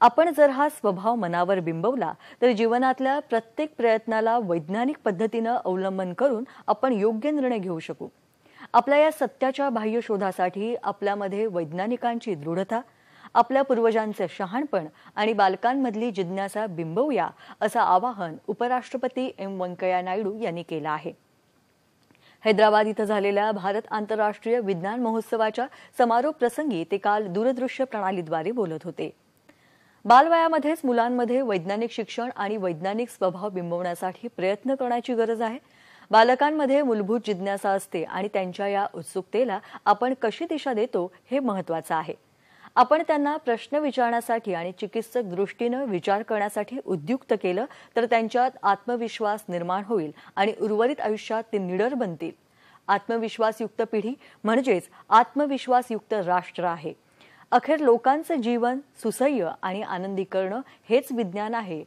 आपण जर हा स्वभाव मनावर बिंबवला तर जीवनातल्या प्रत्येक प्रयत्नाला वैज्ञानिक पद्धतीनं अवलंबन करून आपण योग्य निर्णय घेऊ शकू. आपल्या या सत्याच्या बाह्य शोधासाठी आपल्यामध्ये वैज्ञानिकांची दृढता आपल्या पूर्वजांचे शहाणपण आणि बालकांमधली जिज्ञासा बिंबवूया असं आवाहन उपराष्ट्रपती एम व्यंकय्या नायडू यांनी केलं आहे. हैदराबाद इथं झालेल्या भारत आंतरराष्ट्रीय विज्ञान महोत्सवाच्या समारोप प्रसंगी ते काल दूरदृश्य प्रणालीद्वारे बोलत होते. बालवयामध्येच मुलांमध्ये वैज्ञानिक शिक्षण आणि वैज्ञानिक स्वभाव बिंबवण्यासाठी प्रयत्न करण्याची गरज आहे. बालकांमध्ये मूलभूत जिज्ञासा असते आणि त्यांच्या या उत्सुकतेला आपण कशी दिशा देतो हे महत्वाचं आहे. आपण त्यांना प्रश्न विचारण्यासाठी आणि चिकित्सक दृष्टीनं विचार करण्यासाठी उद्युक्त केलं तर त्यांच्यात आत्मविश्वास निर्माण होईल आणि उर्वरित आयुष्यात ते निडर बनतील. आत्मविश्वासयुक्त पिढी म्हणजेच आत्मविश्वासयुक्त राष्ट्र आहे. अखेर लोकांचं जीवन सुसह्य आणि आनंदी करणं हेच विज्ञान आहे